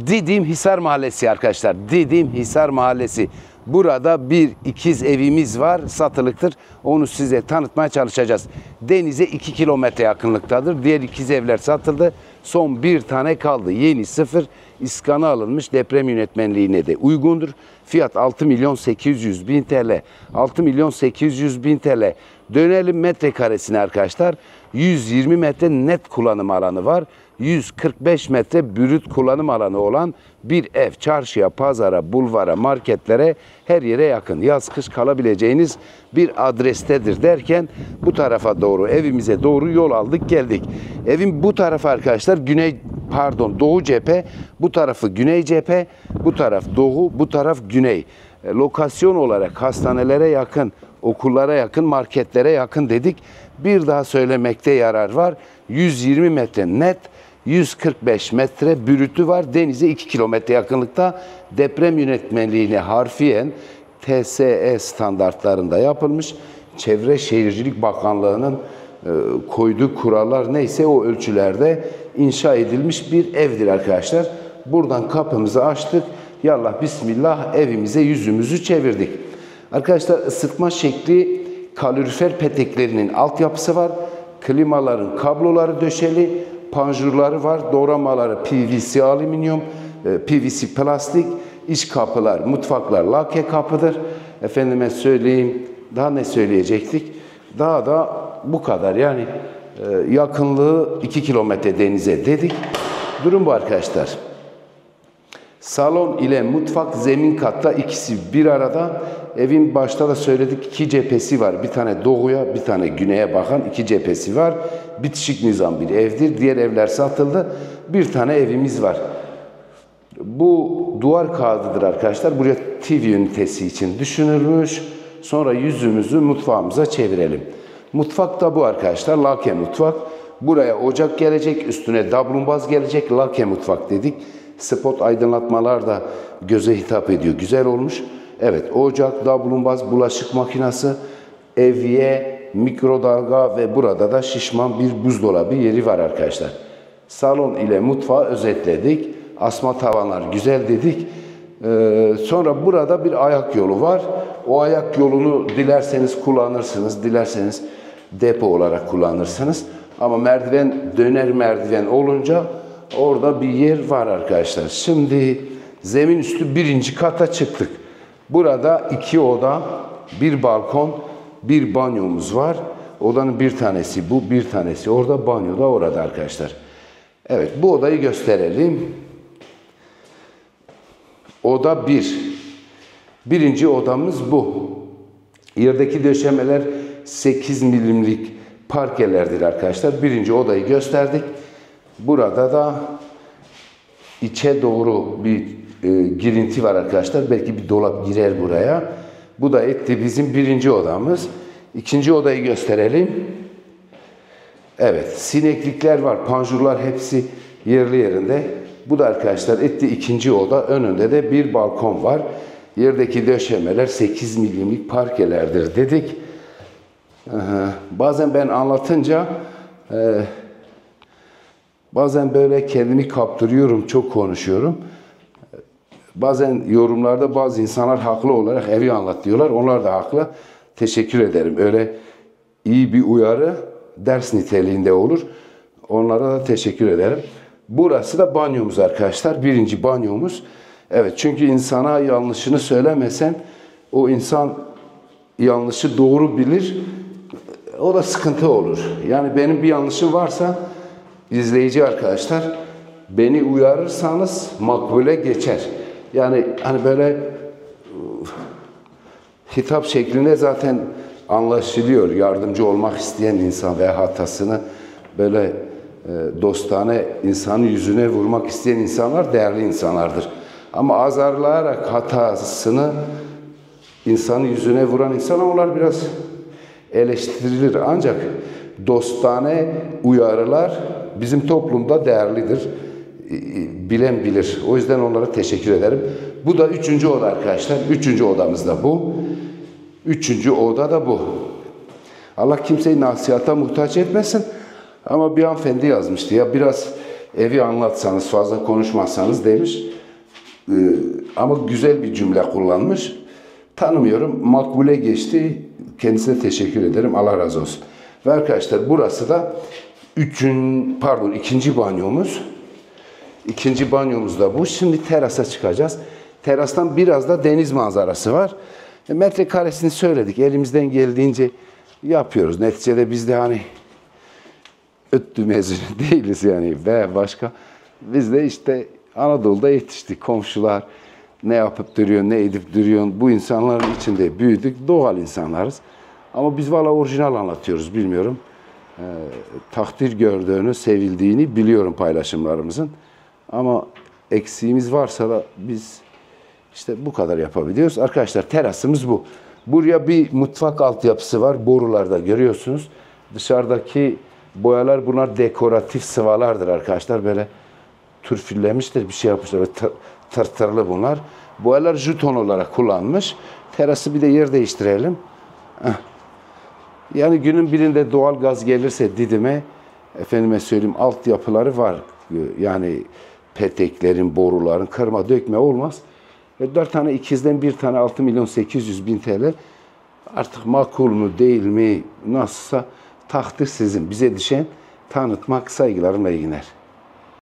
Didim Hisar Mahallesi arkadaşlar. Didim Hisar Mahallesi. Burada bir ikiz evimiz var satılıktır. Onu size tanıtmaya çalışacağız. Denize 2 kilometre yakınlıktadır. Diğer ikiz evler satıldı. Son bir tane kaldı. Yeni sıfır iskana alınmış deprem yönetmenliğine de uygundur. Fiyat 6 milyon 800 bin TL. 6 milyon 800 bin TL. Dönelim metrekaresine arkadaşlar. 120 metre net kullanım alanı var. 145 metre brüt kullanım alanı olan bir ev. Çarşıya, pazara, bulvara, marketlere her yere yakın. Yaz kış kalabileceğiniz bir adrestedir derken bu tarafa doğru evimize doğru yol aldık geldik. Evin bu tarafı arkadaşlar güney pardon doğu cephe bu tarafı güney cephe bu taraf doğu bu taraf güney. Lokasyon olarak hastanelere yakın, okullara yakın, marketlere yakın dedik. Bir daha söylemekte yarar var. 120 metre net 145 metre bürütü var. Denize 2 kilometre yakınlıkta deprem yönetmenliğine harfiyen TSE standartlarında yapılmış. Çevre Şehircilik Bakanlığı'nın e, koyduğu kurallar neyse o ölçülerde inşa edilmiş bir evdir arkadaşlar. Buradan kapımızı açtık. Yallah bismillah evimize yüzümüzü çevirdik. Arkadaşlar ısıtma şekli kalorifer peteklerinin altyapısı var. Klimaların kabloları döşeli, panjurları var. Doğramaları PVC alüminyum, e, PVC plastik. iç kapılar, mutfaklar lake kapıdır. Efendime söyleyeyim, daha ne söyleyecektik? Daha da bu kadar. Yani e, yakınlığı 2 kilometre denize dedik. Durum bu arkadaşlar. Salon ile mutfak zemin katta ikisi bir arada. Evin başta da söyledik iki cephesi var. Bir tane doğuya bir tane güneye bakan iki cephesi var. Bitişik nizam bir evdir. Diğer evler satıldı. Bir tane evimiz var. Bu duvar kağıdıdır arkadaşlar. Buraya TV ünitesi için düşünülmüş. Sonra yüzümüzü mutfağımıza çevirelim. Mutfak da bu arkadaşlar. Lake mutfak. Buraya ocak gelecek. Üstüne dablumbaz gelecek. Lake mutfak dedik. Spot aydınlatmalar da göze hitap ediyor. Güzel olmuş. Evet ocak, dablumbaz, bulaşık makinesi, evye, mikrodalga ve burada da şişman bir buzdolabı yeri var arkadaşlar. Salon ile mutfağı özetledik. Asma tavanlar güzel dedik. Ee, sonra burada bir ayak yolu var. O ayak yolunu dilerseniz kullanırsınız, dilerseniz depo olarak kullanırsınız. Ama merdiven döner merdiven olunca orada bir yer var arkadaşlar. Şimdi zemin üstü birinci kata çıktık. Burada iki oda, bir balkon, bir banyomuz var. Odanın bir tanesi bu, bir tanesi orada, banyo da orada arkadaşlar. Evet, bu odayı gösterelim. Oda bir. Birinci odamız bu. Yerdeki döşemeler 8 milimlik parkelerdir arkadaşlar. Birinci odayı gösterdik. Burada da içe doğru bir e, girinti var arkadaşlar. Belki bir dolap girer buraya. Bu da etti bizim birinci odamız. İkinci odayı gösterelim. Evet, sineklikler var, panjurlar hepsi yerli yerinde. Bu da arkadaşlar etti ikinci oda. Önünde de bir balkon var. Yerdeki döşemeler 8 milimlik parkelerdir dedik. Bazen ben anlatınca e, bazen böyle kendimi kaptırıyorum, çok konuşuyorum. Bazen yorumlarda bazı insanlar haklı olarak evi anlat diyorlar. Onlar da haklı. Teşekkür ederim. Öyle iyi bir uyarı ders niteliğinde olur. Onlara da teşekkür ederim. Burası da banyomuz arkadaşlar. Birinci banyomuz. Evet çünkü insana yanlışını söylemesen o insan yanlışı doğru bilir. O da sıkıntı olur. Yani benim bir yanlışım varsa izleyici arkadaşlar beni uyarırsanız makbule geçer. Yani hani böyle hitap şeklinde zaten anlaşılıyor. Yardımcı olmak isteyen insan veya hatasını böyle e, dostane insanın yüzüne vurmak isteyen insanlar değerli insanlardır. Ama azarlayarak hatasını insanın yüzüne vuran insanlar onlar biraz eleştirilir. Ancak dostane uyarılar bizim toplumda değerlidir. Bilen bilir. O yüzden onlara teşekkür ederim. Bu da üçüncü oda arkadaşlar. Üçüncü odamız da bu. Üçüncü oda da bu. Allah kimseyi nasihata muhtaç etmesin. Ama bir hanımefendi yazmıştı ya biraz Evi anlatsanız, fazla konuşmazsanız demiş. Ee, ama güzel bir cümle kullanmış. Tanımıyorum. Makbule geçti. Kendisine teşekkür ederim. Allah razı olsun. Ve arkadaşlar burası da üçün, pardon ikinci banyomuz. İkinci banyomuz da bu. Şimdi terasa çıkacağız. Terastan biraz da deniz manzarası var. E, metrekaresini söyledik. Elimizden geldiğince yapıyoruz. Neticede biz de hani öttü mezunu değiliz yani ve başka. Biz de işte Anadolu'da yetiştik. Komşular ne yapıp duruyor, ne edip duruyor. Bu insanların içinde büyüdük. Doğal insanlarız. Ama biz valla orijinal anlatıyoruz bilmiyorum. Ee, takdir gördüğünü, sevildiğini biliyorum paylaşımlarımızın. Ama eksiğimiz varsa da biz işte bu kadar yapabiliyoruz. Arkadaşlar terasımız bu. Buraya bir mutfak altyapısı var. Borularda görüyorsunuz. Dışarıdaki boyalar bunlar dekoratif sıvalardır arkadaşlar. Böyle turfillemiştir bir şey yapmışlar. Böyle tır, tırtırlı bunlar. Boyalar juton olarak kullanmış. Terası bir de yer değiştirelim. Heh. Yani günün birinde doğal gaz gelirse Didim'e efendime söyleyeyim altyapıları var. Yani peteklerin, boruların kırma dökme olmaz. E, dört tane ikizden bir tane 6 milyon 800 bin TL artık makul mu değil mi nasılsa takdir sizin. Bize düşen tanıtmak saygılarımla günler.